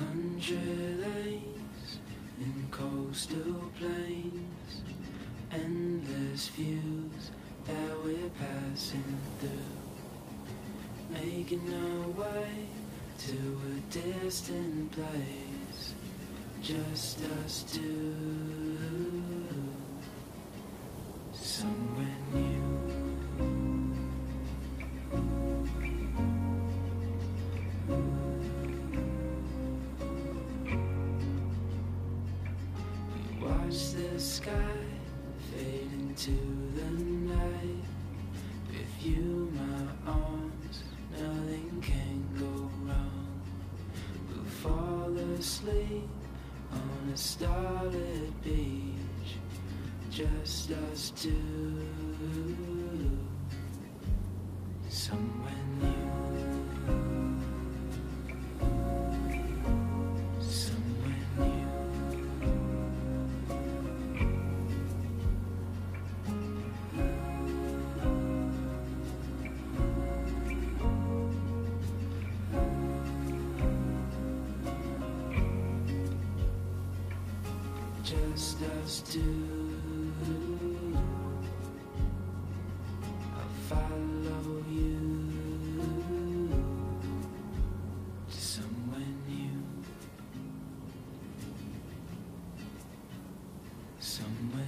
country lanes in coastal plains, endless views that we're passing through, making our way to a distant place, just us two, somewhere watch the sky fade into the night. With you, my arms, nothing can go wrong. We'll fall asleep on a starlit beach, just us two. Just us two. I'll follow you to somewhere new, somewhere